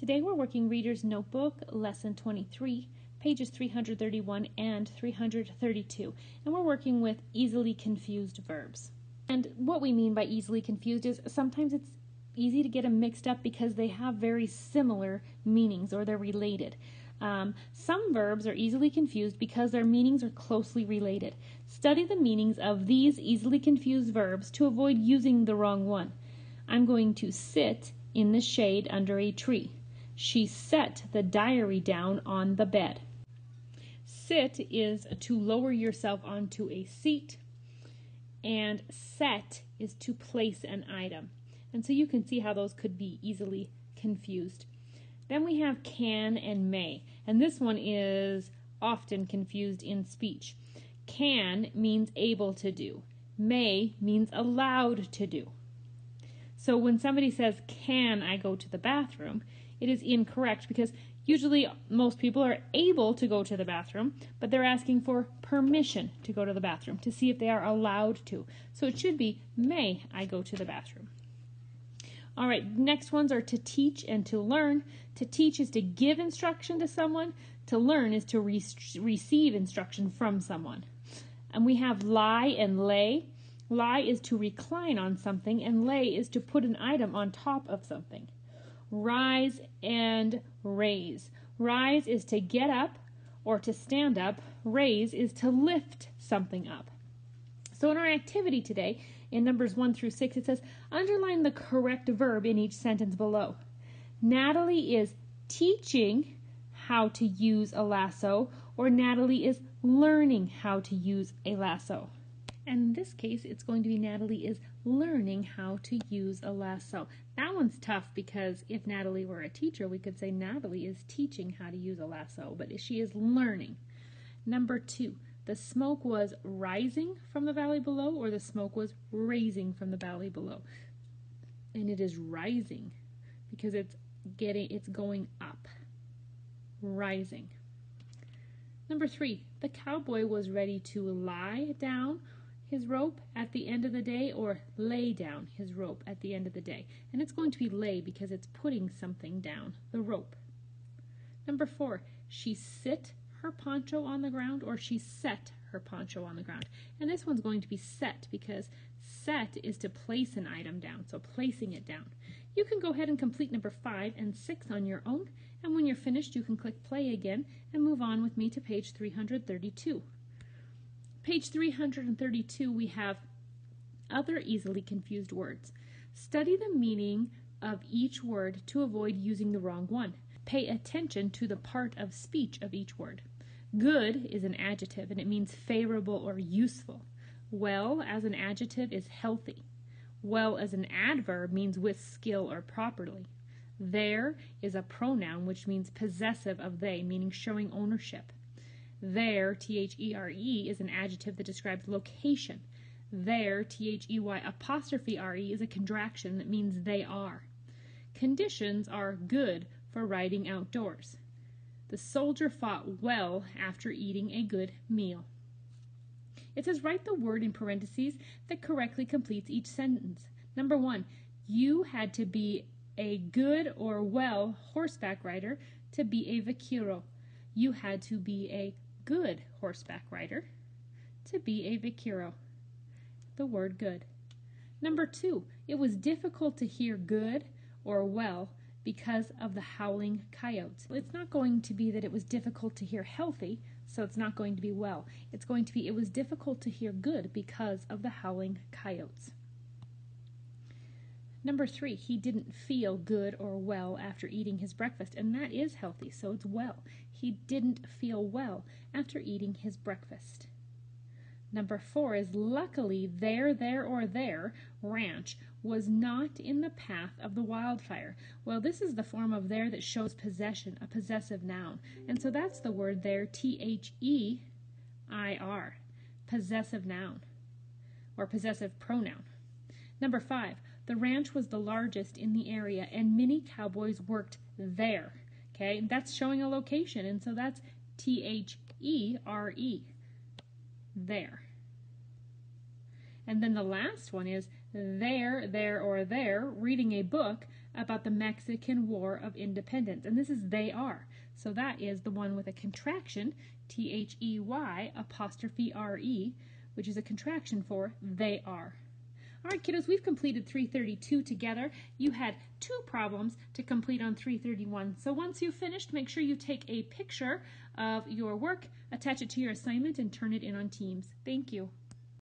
Today we're working Reader's Notebook, Lesson 23, pages 331 and 332, and we're working with easily confused verbs. And what we mean by easily confused is sometimes it's easy to get them mixed up because they have very similar meanings or they're related. Um, some verbs are easily confused because their meanings are closely related. Study the meanings of these easily confused verbs to avoid using the wrong one. I'm going to sit in the shade under a tree. She set the diary down on the bed. Sit is to lower yourself onto a seat, and set is to place an item. And so you can see how those could be easily confused. Then we have can and may, and this one is often confused in speech. Can means able to do, may means allowed to do. So when somebody says, Can I go to the bathroom? it is incorrect because usually most people are able to go to the bathroom, but they're asking for permission to go to the bathroom to see if they are allowed to. So it should be, May I go to the bathroom? All right, next ones are to teach and to learn. To teach is to give instruction to someone, to learn is to re- receive instruction from someone. And we have lie and lay. Lie is to recline on something, and lay is to put an item on top of something. Rise and raise. Rise is to get up or to stand up. Raise is to lift something up. So in our activity today, in numbers 1 through 6, it says underline the correct verb in each sentence below. Natalie is teaching how to use a lasso, or Natalie is learning how to use a lasso. And in this case, it's going to be Natalie is learning how to use a lasso. That one's tough because if Natalie were a teacher, we could say Natalie is teaching how to use a lasso, but she is learning. Number two, the smoke was rising from the valley below, or the smoke was raising from the valley below. And it is rising because it's getting it's going up. Rising. Number three, the cowboy was ready to lie down his rope at the end of the day or lay down his rope at the end of the day. And it's going to be lay because it's putting something down, the rope. Number four, she sit her poncho on the ground or she set her poncho on the ground. And this one's going to be set because set is to place an item down, so placing it down. You can go ahead and complete number five and six on your own, and when you're finished, you can click play again and move on with me to page 332. Page 332, we have other easily confused words. Study the meaning of each word to avoid using the wrong one. Pay attention to the part of speech of each word. Good is an adjective and it means favorable or useful. Well as an adjective is healthy. Well as an adverb means with skill or properly. Their is a pronoun which means possessive of they, meaning showing ownership. There, T H E R E, is an adjective that describes location. They're, T H E Y apostrophe R E, is a contraction that means they are. Conditions are good for riding outdoors. The soldier fought well after eating a good meal. It says write the word in parentheses that correctly completes each sentence. Number one, you had to be a good or well horseback rider to be a vaquero. You had to be a good horseback rider to be a vaquero. The word good. Number two, it was difficult to hear good or well because of the howling coyotes. It's not going to be that it was difficult to hear healthy, so it's not going to be well. It's going to be it was difficult to hear good because of the howling coyotes. Number three, he didn't feel good or well after eating his breakfast, and that is healthy, so it's well. He didn't feel well after eating his breakfast. Number four is luckily there, there, or there ranch was not in the path of the wildfire. Well, this is the form of their that shows possession, a possessive noun. And so that's the word their, T H E I R, possessive noun or possessive pronoun. Number five, the ranch was the largest in the area, and many cowboys worked there. Okay, that's showing a location, and so that's T H E R E, there. And then the last one is there, there, or there, reading a book about the Mexican War of Independence. And this is they are. So that is the one with a contraction, T H E Y apostrophe R E, which is a contraction for they are. All right, kiddos, we've completed 332 together. You had two problems to complete on 331. So once you've finished, make sure you take a picture of your work, attach it to your assignment, and turn it in on Teams. Thank you.